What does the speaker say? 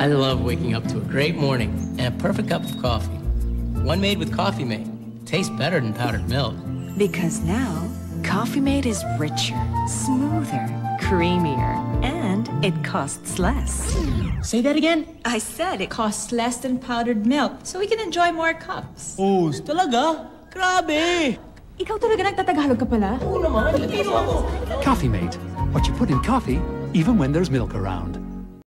I love waking up to a great morning and a perfect cup of coffee. One made with Coffee Mate. Tastes better than powdered milk. Because now, Coffee Mate is richer, smoother, creamier, and it costs less. Say that again? I said it costs less than powdered milk, so we can enjoy more cups. Oh, talaga? Grabe! Ikaw talaga nagtatagalog ka pala? Oo naman, ako. Coffee Mate. What you put in coffee, even when there's milk around.